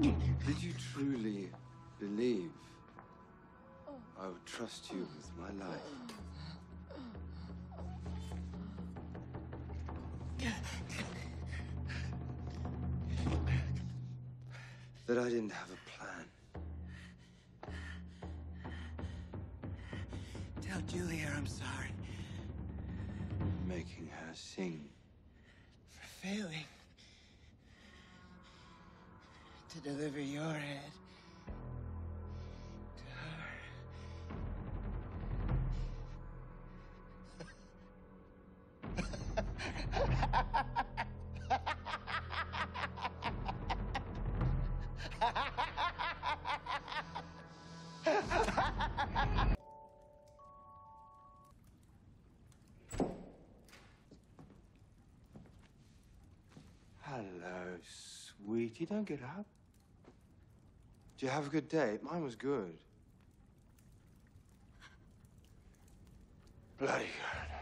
Did you truly believe I would trust you with my life? That I didn't have a plan. Tell Julia I'm sorry Making her sing. for failing to deliver your head to her. Hello, sweetie. Don't get up. Do you have a good day? Mine was good. Bloody good.